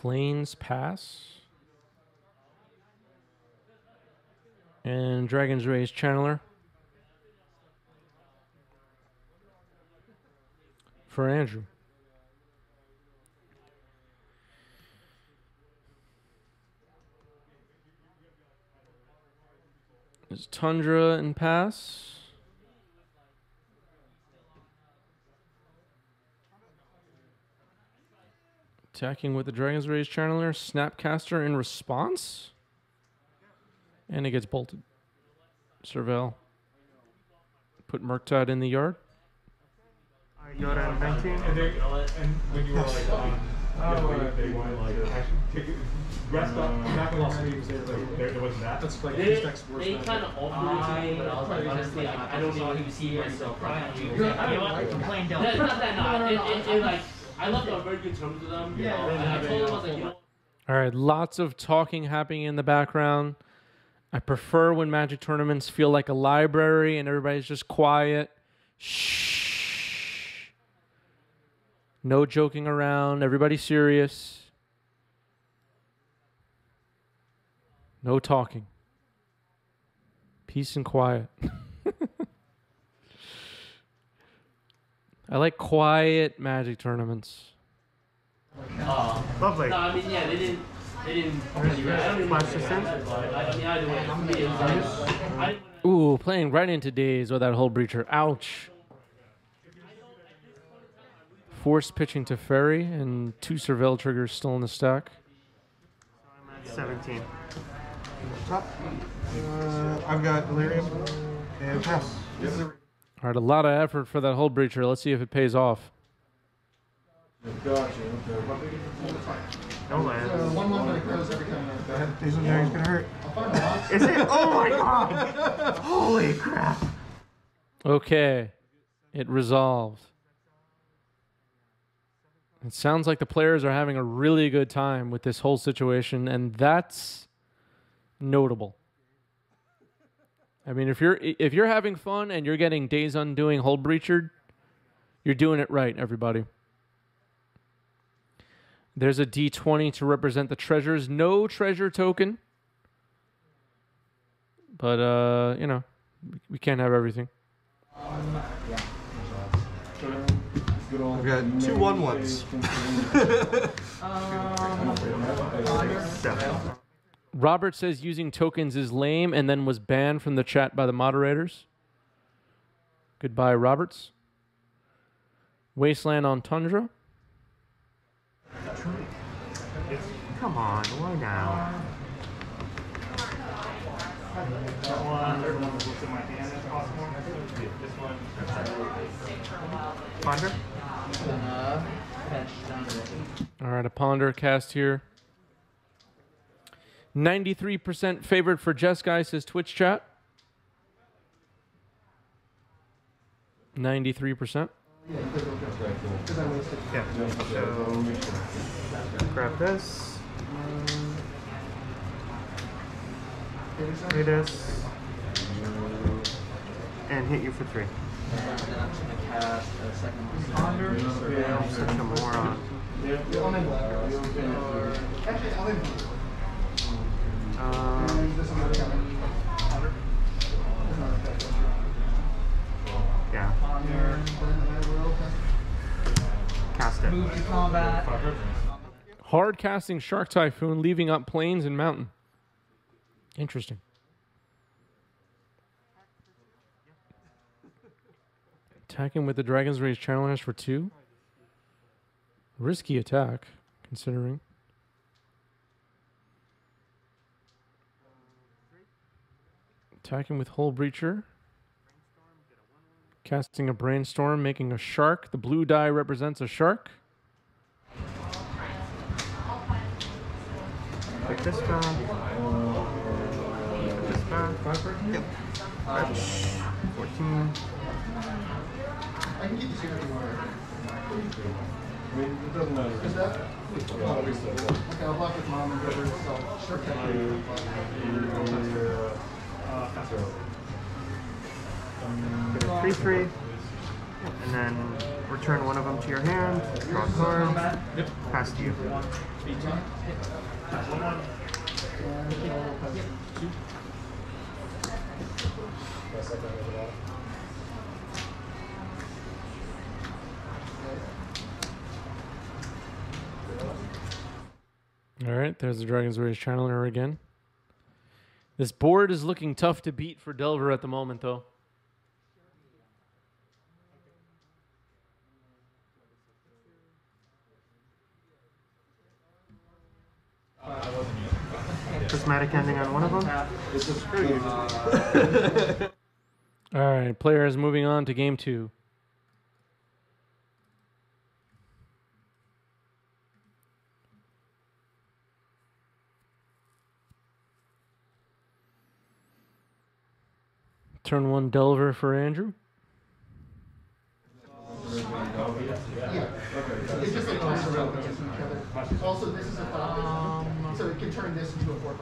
Plains Pass. And Dragon's Rage Channeler. For Andrew. Is Tundra and Pass. Attacking with the Dragon's Rage Channeler, Snapcaster in response. And it gets bolted. Surveil. Put Murktide in the yard. 19. And they, and when you were like on, yeah, they, they wanted like actually take it, rest up, not lost games there, like, there, there wasn't that. That's like They, his they kind of offered it to me, but I was like, honestly, I, I don't even see You're- know what? I'm playing No, it's not that, no. No, no, It, it, it, like, I left on very good terms with them. You Yeah, know, and I told them, I was like, you know, All right, lots of talking happening in the background. I prefer when magic tournaments feel like a library and everybody's just quiet. Shh. No joking around. Everybody serious. No talking. Peace and quiet. I like quiet magic tournaments. uh, Lovely. no, I mean, yeah, they didn't, they didn't really, I don't even Flash know this what in? they had, but I, I mean, either way, it was like, I Ooh, playing right into days with that Hullbreacher. Ouch. Force pitching to Ferry and two Surveil triggers still in the stack. I'm at 17. Top. Uh, I've got Delirium and pass. All right, a lot of effort for that Hullbreacher. Let's see if it pays off. Gotcha. No land. One one that occurs every time. That Diesel Jerry's gonna hurt. Is it? Oh my god! Holy crap! Okay, it resolved. It sounds like the players are having a really good time with this whole situation, and that's notable. I mean, if you're if you're having fun and you're getting days undoing Hullbreacher, you're doing it right, everybody. There's a D20 to represent the treasures. No treasure token. But uh, you know, we can't have everything. I've got two one ones. Seven. Robert says using tokens is lame and then was banned from the chat by the moderators. Goodbye, Roberts. Wasteland on Tundra. Come on, why now? Ponder? Fetch down to the eight. All right, a ponder cast here. 93% favored for Jeskai, says Twitch chat. 93%. Yeah. So, grab this. Play this. And hit you for three. And then I'm gonna cast a second one. Ponder. I'm such a moron. Um, yeah. Cast it. Move to combat. Hard casting Shark Typhoon, leaving up plains and mountain. Interesting. Attacking with the Dragon's Rage Channeler for two. Risky attack, considering. Attacking with Hull Breacher. Casting a Brainstorm, making a shark. The blue die represents a shark. Pick this back. Put this back. Yep. Fetch. 14. I can keep this here if you want. I mean, it doesn't matter. Is that? Oh, we still got- Okay, I'll block with mom and go over to. Sure. Get a 3 3. And then return one of them to your hand, draw a card, pass to you. All right, there's the Dragon's Rage Channeler again. This board is looking tough to beat for Delver at the moment, though. Prismatic ending on one of them. All right, player is moving on to game two. Turn one Delver for Andrew. It's just like turns around against each other. Also, this is a five, so it can turn this into a four.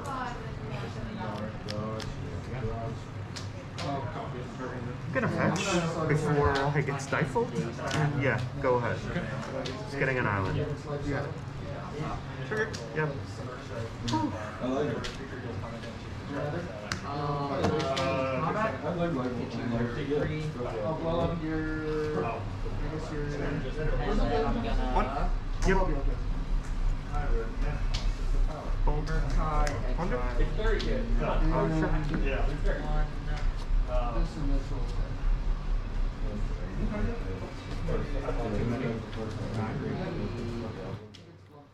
Get um, oh, a fetch before I get stifled. And yeah, go ahead. Just getting an island. Yeah. Trigger. Yep. I'll blow up your. Boulder. Wonder. It's very good. Yeah, it's very good.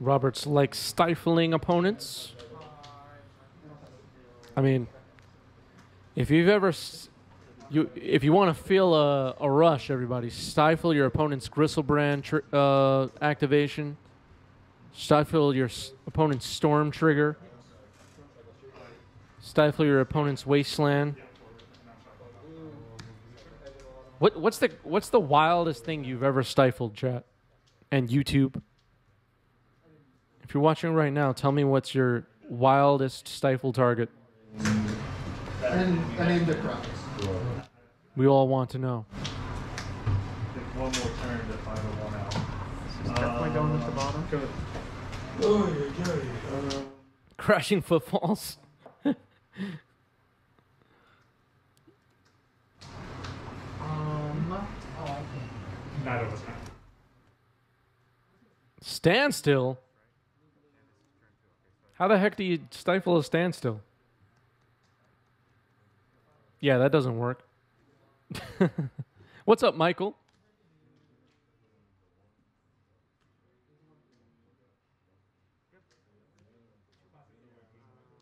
Roberts likes stifling opponents. I mean, if you've ever, you if you want to feel a, a rush, everybody stifle your opponent's Griselbrand tr- uh, activation. Stifle your s- opponent's Storm trigger. Stifle your opponent's Wasteland. What what's the what's the wildest thing you've ever stifled, chat, and YouTube? If you're watching right now, tell me what's your wildest stifle target. And I named it Crocs. We all want to know. One more turn to find a one out. This is definitely going at the bottom. Good. Oh, yeah, yeah. Um, Crashing footfalls. Um. neither of us have. Standstill. How the heck do you stifle a standstill? Yeah, that doesn't work. What's up, Michael?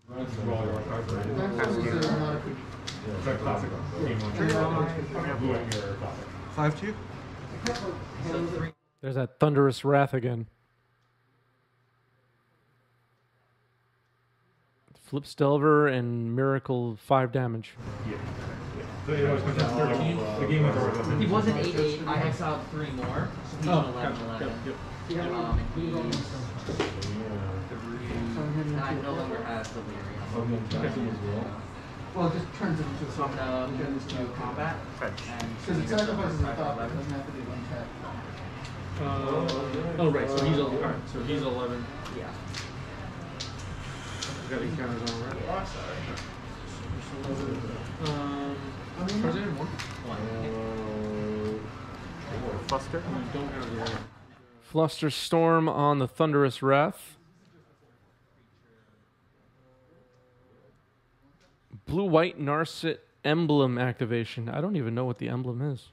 Roll your cards. right? That was not a creature. It's a classic game one. Blue and your classic. Five two. There's that thunderous wrath again. Flips Delver and Miracle five damage. Yeah. Yeah. So it was 13. The game was over. He was an 8 8. I exiled three more. So he's Oh, an 11 11. Um, and he's. And I no longer have delirium. Well, it just turns it into a So I'm summon. gonna move to combat. Fetch. And Because it sacrifices a Five, top, it doesn't have to be untapped. Uh, oh, right. So he's al- all right. So he's eleven. Yeah. Got these counters on, right? Um, I mean, President one. One. Fluster. I don't have the. Fluster Storm on the Thunderous Wrath. Blue White Narset Emblem activation. I don't even know what the emblem is.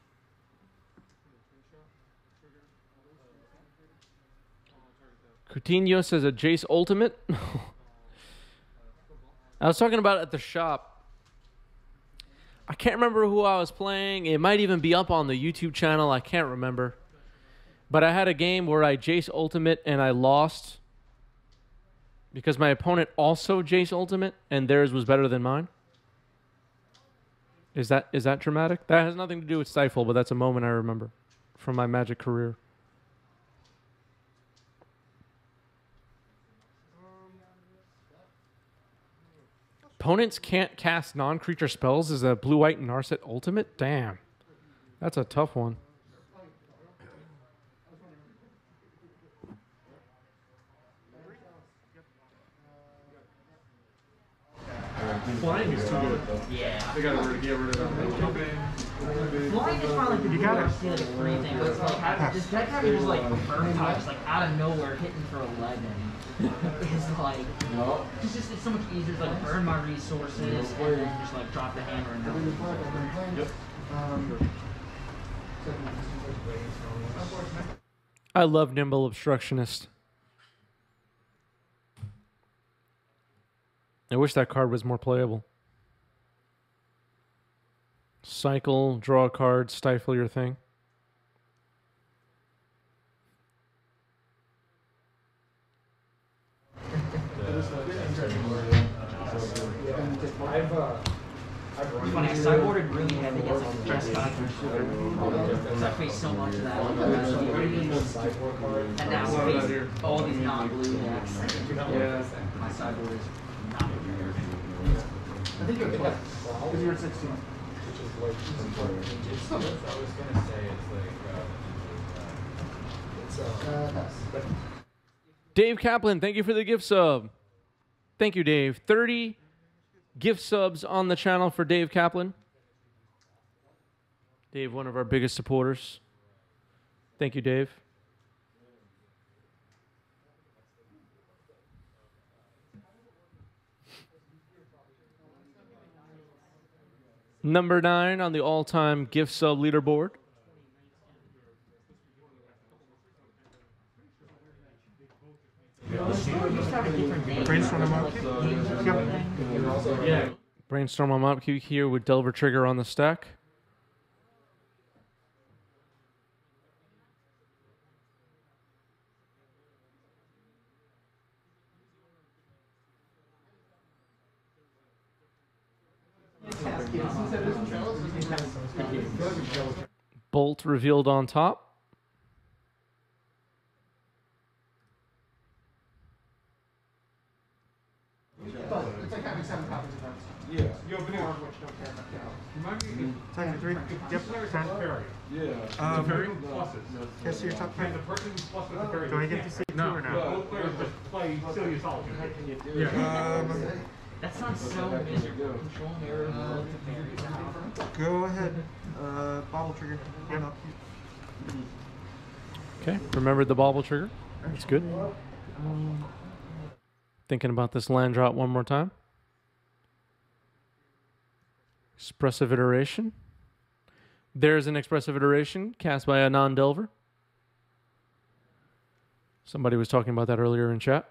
Coutinho says a Jace Ultimate. I was talking about it at the shop. I can't remember who I was playing. It might even be up on the YouTube channel. I can't remember. But I had a game where I Jace Ultimate and I lost because my opponent also Jace Ultimate and theirs was better than mine. Is that is that dramatic? That has nothing to do with Stifle, but that's a moment I remember from my Magic career. Opponents can't cast non creature spells is a blue white Narset ultimate? Damn. That's a tough one. Flying is too good. Yeah. Flying is probably the you gotta, like, play thing. It's like, I, this deck having just like burn types, like out of nowhere hitting for 11 is like it's just it's so much easier to like burn my resources and then just like drop the hammer and go. Yep. Um, I love Nimble Obstructionist. I wish that card was more playable. Cycle, draw a card, stifle your thing. It's funny, I sideboarded really heavy against like just because I faced so much of that on the last few weeks. And now I face all these non-blue decks. Yeah. My sideboard is not prepared. I think you're good. Because you're at 16. Uh, pass. Dave Kaplan, thank you for the gift sub. Thank you, Dave. 30 gift subs on the channel for Dave Kaplan. Dave, one of our biggest supporters. Thank you, Dave. Number nine on the all time gift sub leaderboard. We used to have a different name. Brainstorm them out. Like, Yep. Brainstorm on up here with Delver Trigger on the stack. Bolt revealed on top. It's like having seven copies of cards. Yeah. Yo, Four Vanilla, of which don't care about the remind me. Second three. Yep. Ten. Yeah. Um, Perry pluses. Guess your top And ten. the person who's plus with the Perry. Do I get to see two No, or no? both players just play Celia Solitude. Um, that sounds so miserable. Control mirror mode to fairies go ahead. Uh, bottle trigger. Yeah, no. Okay, remember the Bauble trigger. That's good. Thinking about this land drop one more time. Expressive iteration. There's an expressive iteration cast by a non delver. Somebody was talking about that earlier in chat.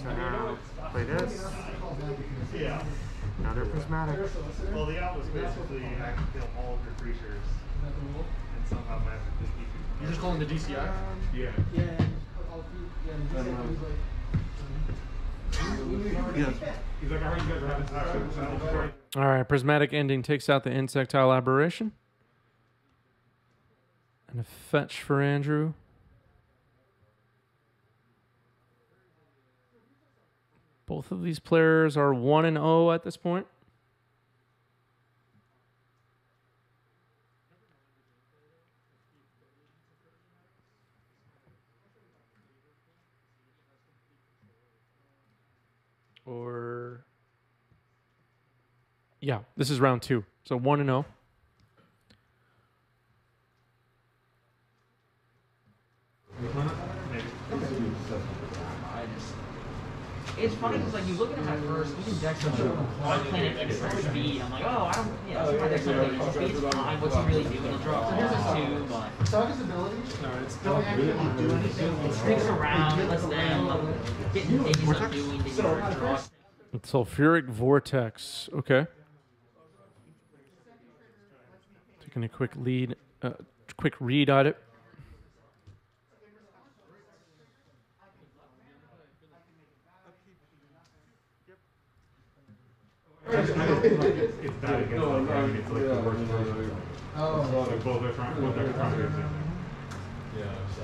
So now play this. Yeah. Another prismatic. Well, the out was basically I can kill all of your creatures and somehow magic just keep you. You're just calling the DCI? Um, yeah. Yeah. Yes. He's like, I heard you guys are having some some- All right, prismatic ending takes out the insectile aberration. And a fetch for Andrew. Both of these players are 1 and 0 at this point. Or Yeah, this is round 2. So 1 and oh. 0. It's funny because like you look at him at first, even decks are like playing at instant speed. I'm like, oh, I don't, yeah, so my deck's not playing instant speed. It's fine. What's he really doing? He'll draw plus two, but Saga's ability No, it's don't actually do anything. it sticks around. Lets them like, get things I'm doing to either draw. Sulfuric Vortex. Okay. Taking a quick lead, uh, quick read at it. It's it's against No, like, no, I mean, it's like the worst no, no, version. no. Oh. Like both are trying, both are trying to do the same. Yeah, so.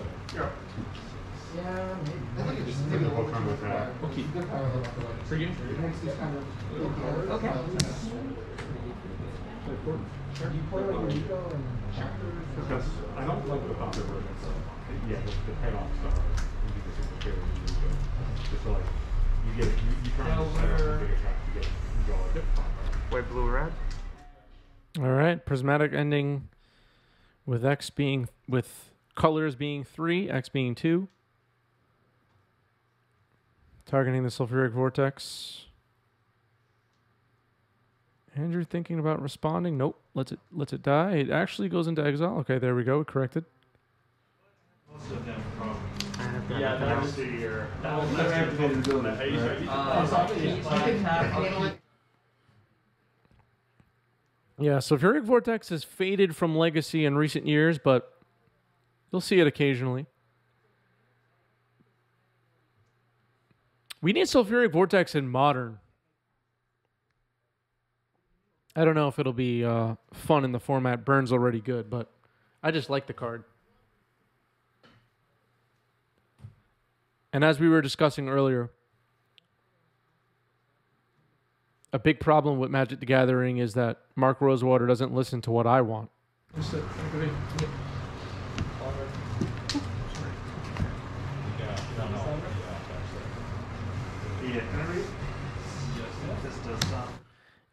Yeah, maybe. I think it's maybe a little What kind too was that? far. Okay. They're kind of like- For you? It makes these kind of. Okay. You play like a Rico and. Because I don't like the Thunder version, so, yeah, the, the payoffs are, you can just compare it to the, just so like, you get, you, you try and set up a big attack to get, you go like, White, blue, red. All right, prismatic ending with X being with colors being three, X being two. Targeting the sulfuric vortex. Andrew thinking about responding. Nope. Lets it lets it die. It actually goes into exile. Okay, there we go. Corrected. Most of them from I have got yeah, that was the year. That was the activated ability, right? Uh, so can you- you can you can tap- handle it. Yeah, sulfuric vortex has faded from legacy in recent years, but you'll see it occasionally. We need sulfuric vortex in modern. I don't know if it'll be uh, fun in the format. Burn's already good, but I just like the card. And as we were discussing earlier, a big problem with Magic the Gathering is that Mark Rosewater doesn't listen to what I want. Yeah, can I read? Just to stop.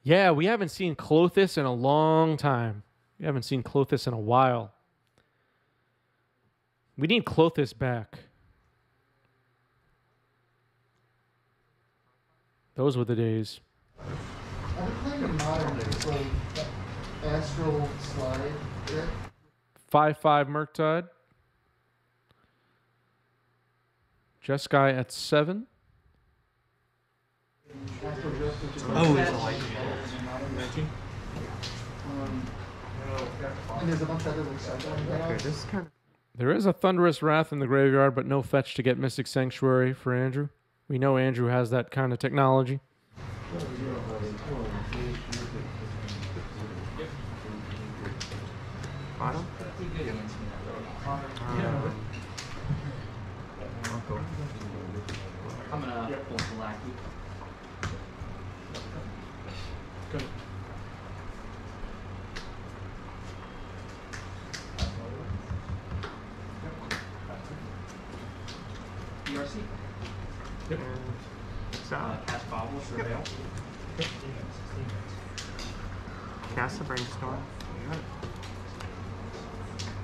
Yeah, we haven't seen Clothis in a long time. We haven't seen Clothis in a while. We need Clothis back. Those were the days. Been playing in modern, it's like Astral Slide. Yeah. 5 5 Murktide. Jeskai at 7. Astral Drift, which is. Oh, it's a light. And there's a bunch of other like side Okay, this is kind of. There is a Thunderous Wrath in the graveyard, but no fetch to get Mystic Sanctuary for Andrew. We know Andrew has that kind of technology. Bottom? Um, I'll go. I'm gonna pull Galactic. DRC. And what's Uh, that? cast Bauble, Surveil. Cast the brainstorm.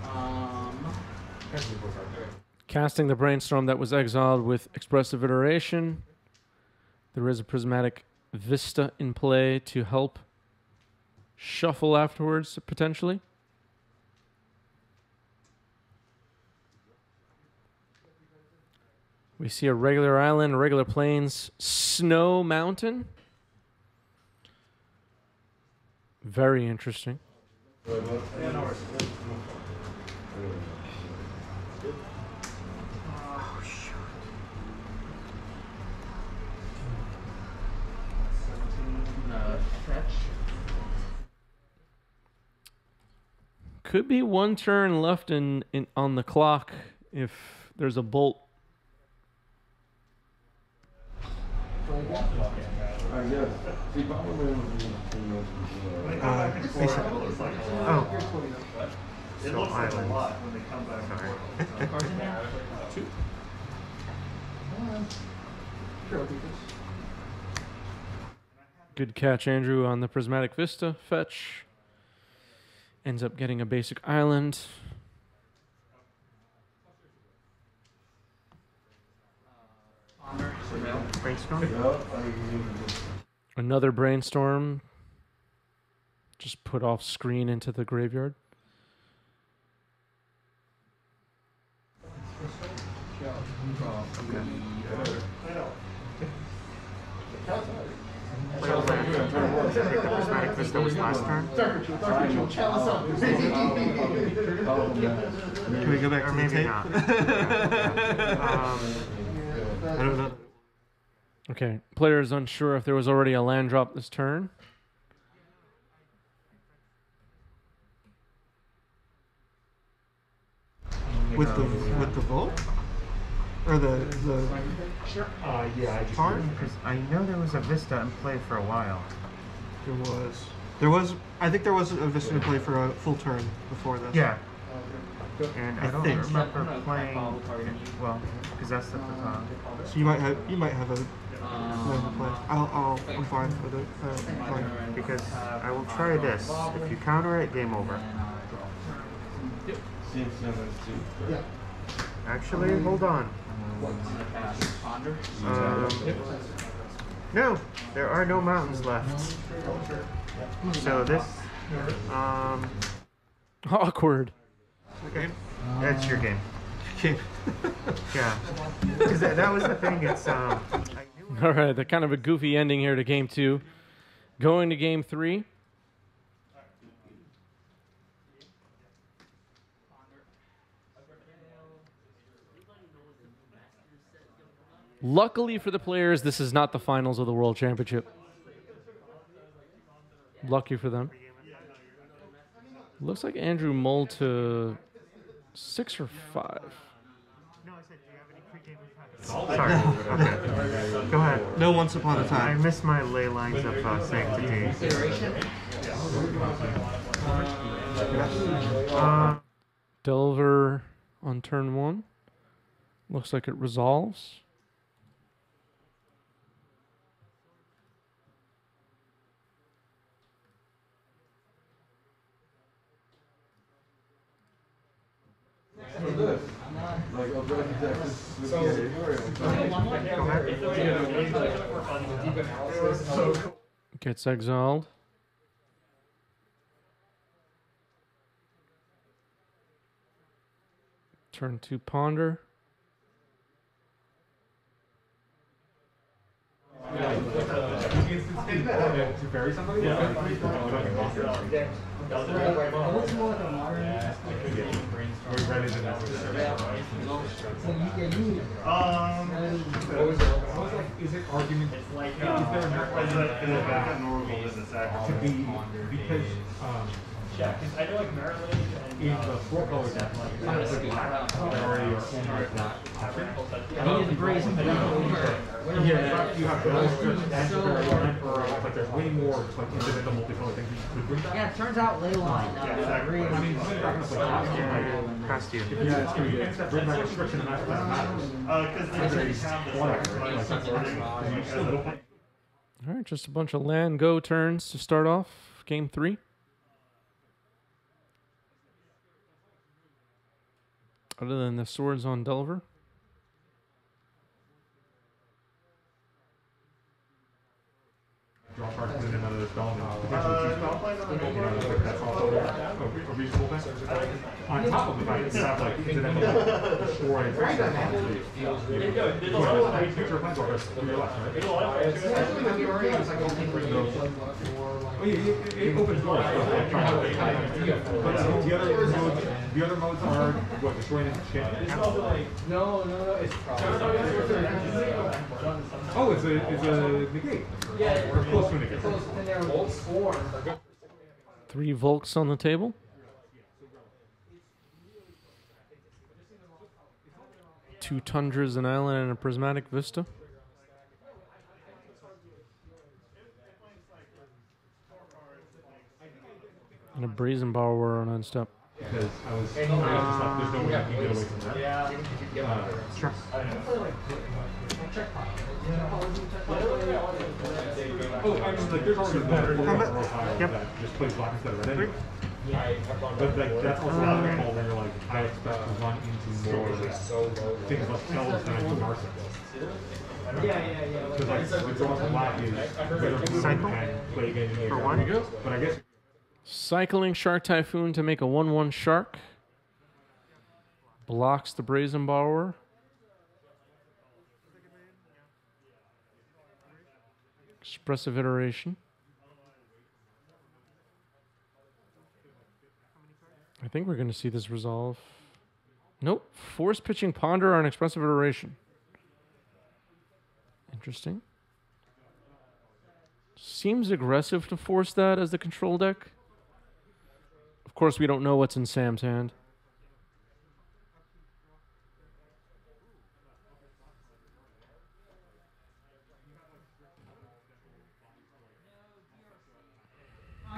Um, Casting the Brainstorm that was exiled with Expressive Iteration. There is a Prismatic Vista in play to help shuffle afterwards, potentially. We see a regular island, regular plains, snow mountain. Very interesting. Could be one turn left in, in on the clock if there's a bolt. Oh. It looks like a lot when they come back Sorry. Good catch, Andrew, on the Prismatic Vista fetch. Ends up getting a basic island. Brainstorm? Another brainstorm. Just put off screen into the graveyard. I know. Wait, hold on. I think the prismatic vista was last turn. Dark Ritual, Dark Ritual, chalice up. Can we go back or maybe not. um, I don't know. Okay. Player is unsure if there was already a land drop this turn. With the with the bolt? or the the Uh, yeah, I just. part? Because I know there was a Vista in play for a while. There was. There was. I think there was a Vista in play for a full turn before this. Yeah. And I, I don't think. remember playing. Well, because that's the baton. So you might have you might have a. Um, play. I'll. I'll I'm fine with it. Uh, fine. Because I will try this. If you counter it, game over. Six, seven, two. Yeah. Actually, hold on. Ponder. Um, no, there are no mountains left. So this, um, Awkward. Okay. that's your game. Okay. Yeah, because that, that was the thing. It's um, All right, the kind of a goofy ending here to game two. Going to game three. Luckily for the players, this is not the finals of the World Championship. Lucky for them. Looks like Andrew mulled to six or five. No, I said, do you have any pre-game Sorry. Okay. Go ahead. No once upon a time. I missed my ley lines of uh, sanctity. Uh, Delver on turn one. Looks like it resolves. Like, I'll drive to Texas with ahead. Gets exiled. Turn to ponder. To bury? Yeah. Ready to. Um, Is it argument? it's like, Is there enough is it, back in the to be, because, um, Yeah, 'cause I know like Maryland and. in the four colors that like, sometimes the black, they already are only black option. He is brazen, but Yeah, you have those strips and Superior Emperor, but there's way more like individual multicolor things you could bring back. Yeah, it turns out ley line. Uh, green. I mean, bring back like costume, Past you. yeah, it's gonna be, bring back restriction and that doesn't matter. Uh, cause they already have this. Whatever, like, like, supporting, you like, still as a- don't- All right, just a bunch of land go turns to start off game three. Other than the swords on Delver. draw cards, put another spell, and then uh, potentially two spells. You know, like, that's also a, a reasonable thing. On top of the fact that you have like incidental destroy and fix that obviously. Well, it's like future planeswalkers, three or less, right? Yeah, it, it opens doors. But like, try to- but the the other modes, the other modes are what destroying and shit. No, no, no, it's probably. Oh, it's a it's a negate. Yeah, Or close to a negate. And there were four. Three Volks on the table. Two Tundras, an island, and a Prismatic Vista. And a Brazen Borrower on unstep. Because I was, I was just like, there's no way I can get away from that. Uh, Sure. Oh, I mean, like, there's already better profile Yep. that just plays black instead of red anyway. But like, that's also a good call when you're like, I expect to run into more things like cells than I do Narcissus. Yeah, yeah, yeah. Because like, the draw for black is better blue Cycle? and play again. For one? But I guess Cycling Shark Typhoon to make a 1 1 Shark. Blocks the Brazen Borrower. Expressive Iteration. I think we're going to see this resolve. Nope. Force pitching Ponder on Expressive Iteration. Interesting. Seems aggressive to force that as the control deck. Of course, we don't know what's in Sam's hand.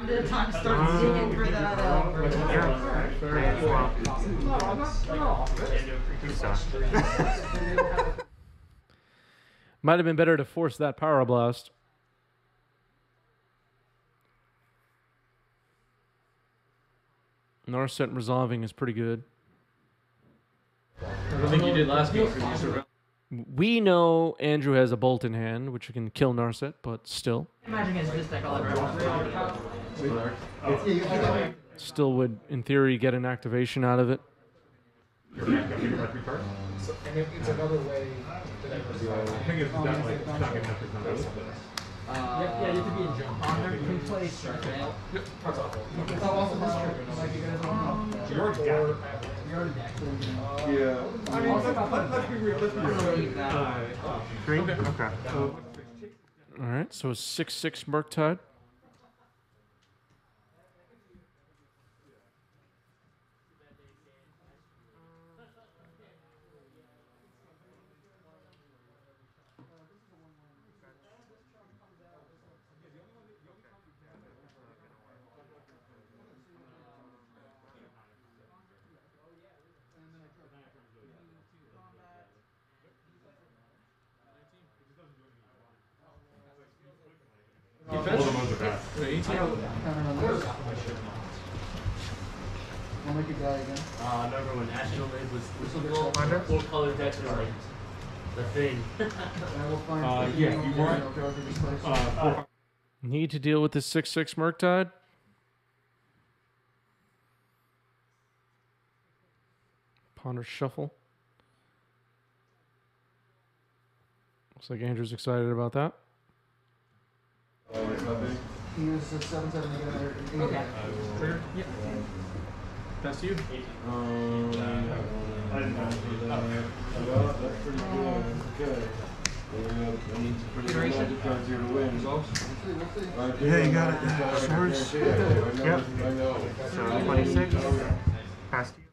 Might have been better to force that power blast. Narset resolving is pretty good. I don't think you did last game. 'cause you surround- We know Andrew has a bolt in hand, which can kill Narset, but still, Imagine it's this deck all ever Yeah, still would in theory get an activation out of it. You're gonna give me my three cards? And it, it's another way that I I think it's that like not good enough is not good. Uh, yeah, yeah, you to be in jump. You can play Surveil. It's also this trigger, like you guys don't know. You already got. Yeah. I mean, let's, let's, let's be real. Let's be real. Uh, Three? Okay. All right, so six six Murktide. all the modes are bad. I'll make you die again. Uh, remember when National League was, was full, Under? full color decks was like the thing. I will find. Uh, for yeah, you want- I'll go through this place. Uh, four, Need to deal with this six six Murktide. Ponder shuffle. Looks like Andrew's excited about that. He was a seven seven to get another eight. Okay. Trigger? Yep. That's you. Um, I didn't know. well, that's pretty good. Okay. Yeah, I need to pretty much magic cards here to win. We'll see, we'll see. Alright, Yeah, you got it. I guarantee Swords. it. I know, Yep. I know. So 26. Past you.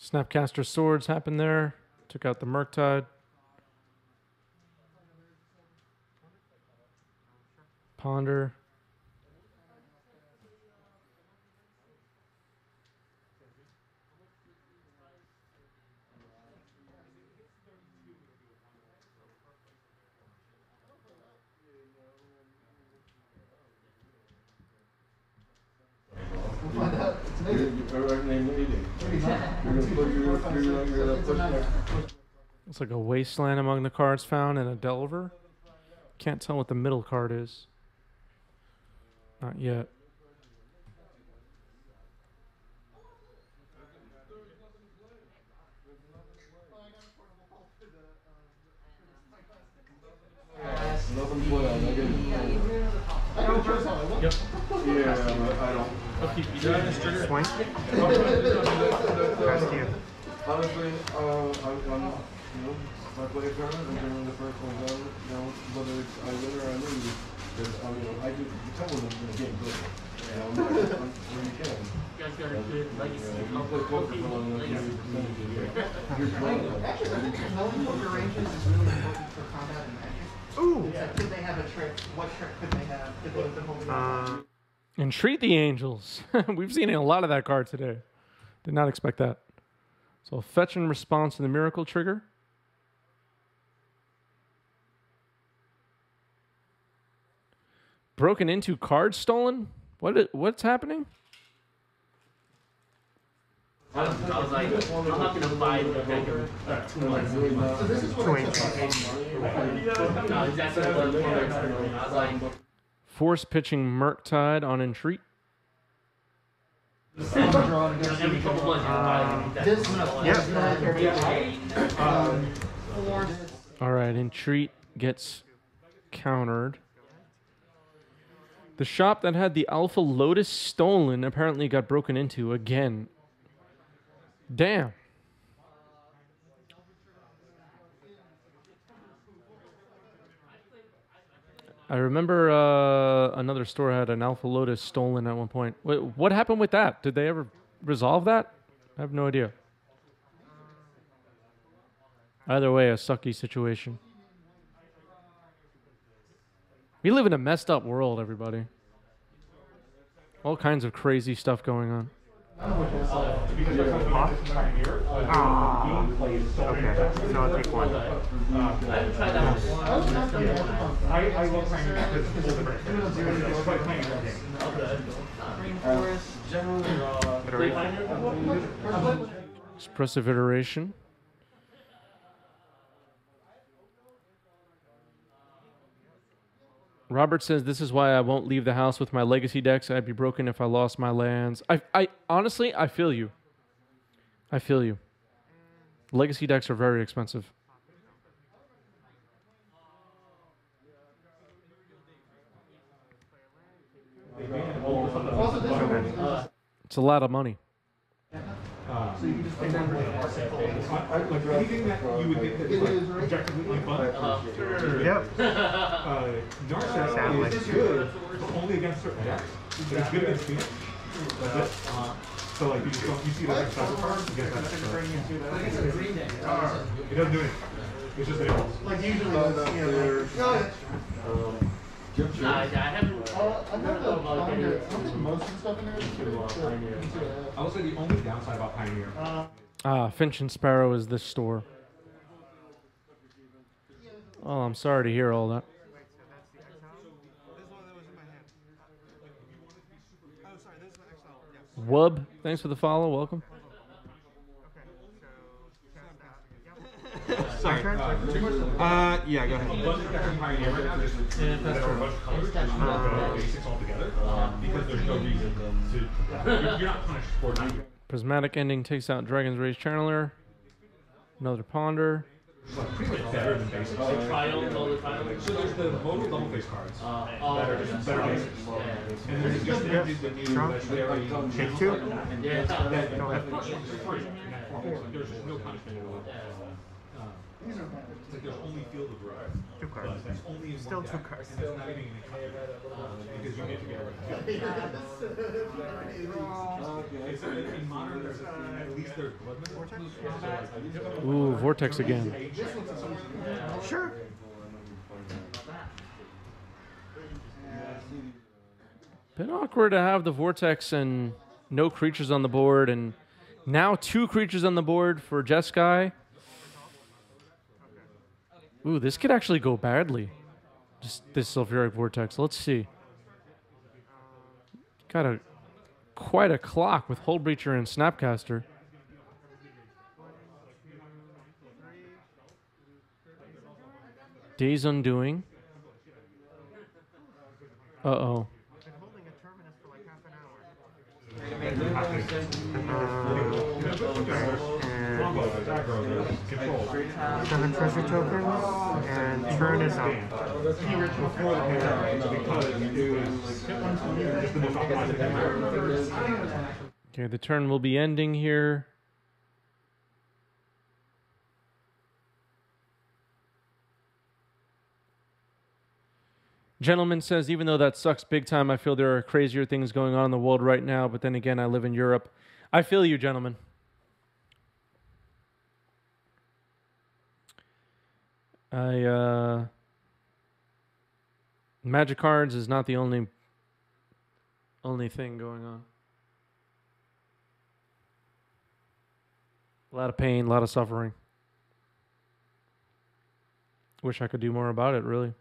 Snapcaster swords happened there. Took out the Murktide. Ponder. We'll find out. It's You're, negative. you're right name leading. Maybe not. You're gonna put your, you're gonna, you're gonna It's a push nine. Looks like a wasteland among the cards found and a delver. Can't tell what the middle card is. Not yet. Yep. Yeah, I don't. Okay, you done this trigger? Swing. Past you. Honestly, uh, I'm, I'm, you know, if I play a tournament, I'm generally the first one done, you know, whether it's I win or I lose. Cause, um, you know, I do, you tell them the game good. You know, I'm, I'm, when you can. You guys got a good legacy. You play poker for long enough, you need percentages, yeah. You're playing it. Actually, I think knowing poker ranges is really important for combat and magic. Ooh. Could they have a trick? What trick could they have? Could they have been holding Uh, on? Entreat the Angels. We've seen a lot of that card today. Did not expect that. So fetch in response to the miracle trigger. Broken into card stolen? What what's happening? I was, I was like, I'm not gonna buy the deck of two months. So this is what Two I inches. said. No, exactly what I was like, Force pitching Murktide on Entreat. Um, All right, Entreat gets countered. The shop that had the Alpha Lotus stolen apparently got broken into again. Damn. I remember uh, another store had an Alpha Lotus stolen at one point. Wait, what happened with that? Did they ever resolve that? I have no idea. Either way, a sucky situation. We live in a messed up world, everybody. All kinds of crazy stuff going on. Because you're coming off Pioneer, uh, Ah. the gameplay is so Okay, so I'll take one. I haven't tried that one. I, I love Pioneer it's a whole different experience. It's like playing a game. Rainforest. Generally, uh, Expressive iteration. Robert says this is why I won't leave the house with my legacy decks. I'd be broken if I lost my lands. I, I honestly, I feel you. I feel you. Legacy decks are very expensive. It's a lot of money. Uh, so you can just pick one. Like anything that you would think that is like objectively unfun. Yep. Uh, Narset Sadly. is good, but only against certain decks. It's good against Phoenix. That's it. So like you just don't, you see it as a cyber card, you get that. uh, It doesn't do anything. It's just an impulse. like usually, it's, you know, like, um, Jim Nah, I I haven't. uh, I I don't the, know about I getting think it. most of the stuff in there is To, uh, Pioneer. I will say the only downside about Pioneer. Ah, Finch and Sparrow is this store. Oh, I'm sorry to hear all that. Wub, thanks for the follow. Welcome. Sorry. Uh, yeah, go ahead. bunch of decks in Pioneer right now just that are a bunch of colors uh, basics altogether because there's no reason to. You're, you're not punished for not. Prismatic ending takes out Dragon's Rage Channeler. Another Ponder. It's like pretty much better than basics. Triumph, all the triumphs. So there's the modal double face cards Uh, that oh, are just better basics. yeah. And there's just the, the new legendary Take two. Yeah. that that punch ones for free. in that format. There's no punishment at all. It's like there's only field of growth. Two cards. But that's only in Still one two deck, cards. And that's not even in a um, because you get to get rid of it. It's in, in modern, there's at least there's blood Ooh, Vortex again. Sure. Been awkward to have the Vortex and no creatures on the board, and now two creatures on the board for Jeskai. Ooh, this could actually go badly. Just this Sulfuric Vortex. Let's see. Got a quite a clock with Hullbreacher and Snapcaster. Day's Undoing. Uh oh. Been Seven treasure tokens, and turn is up. Okay, the turn will be ending here. Gentleman says, even though that sucks big time, I feel there are crazier things going on in the world right now. But then again, I live in Europe. I feel you, gentlemen. I uh, Magic cards is not the only only thing going on. A lot of pain, a lot of suffering. Wish I could do more about it, really.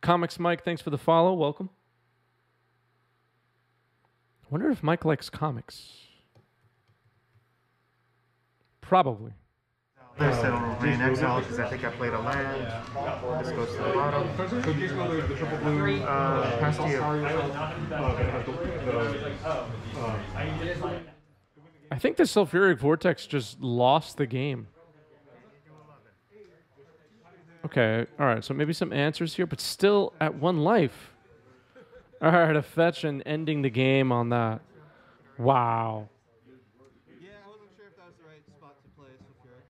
Comics Mike, thanks for the follow. Welcome. Wonder if Mike likes comics. Probably. This will remain exiled because I think I played a land. This goes to the bottom. So here's one the the triple blue. Uh, pass to you. That has the- the, I think the Sulfuric Vortex just lost the game. Okay, all right, so maybe some answers here, but still at one life. All right, a fetch and ending the game on that. Wow.